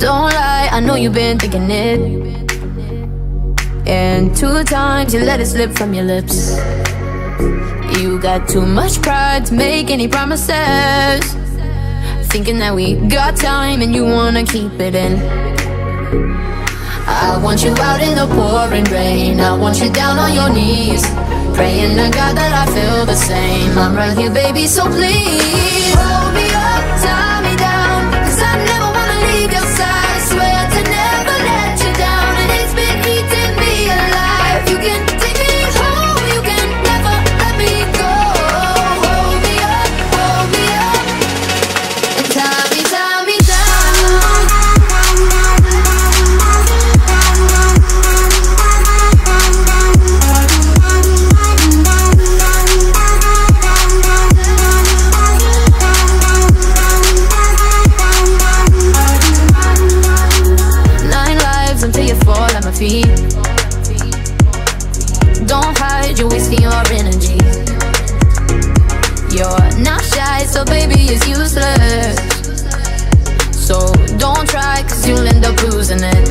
Don't lie, I know you've been thinking it. And two times you let it slip from your lips. You got too much pride to make any promises. Thinking that we got time and you wanna keep it in. I want you out in the pouring rain. I want you down on your knees. Praying to God that I feel the same. I'm right here, baby, so please hold me up, tie Don't hide, you're wasting your energy. You're not shy, so baby, it's useless. So don't try, cause you'll end up losing it.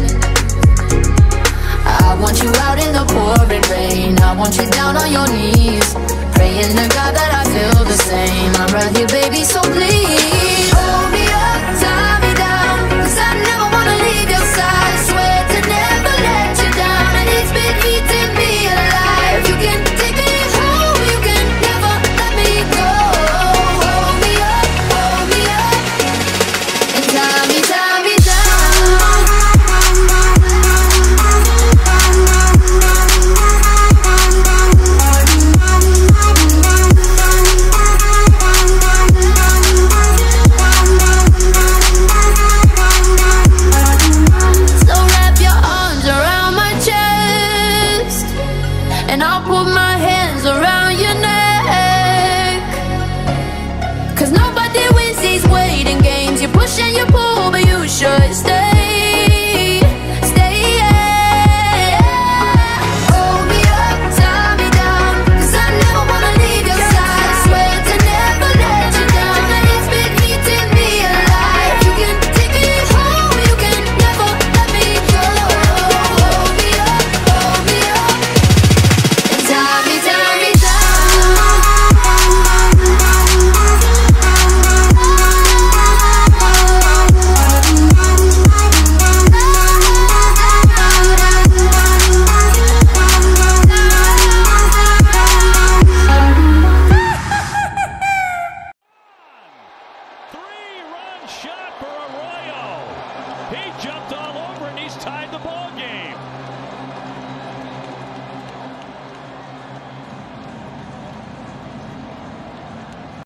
I want you out in the pouring rain. I want you down on your knees. Praying to God that I feel the same. I'm right here, baby, so please pull, for Arroyo. He jumped all over and he's tied the ball game.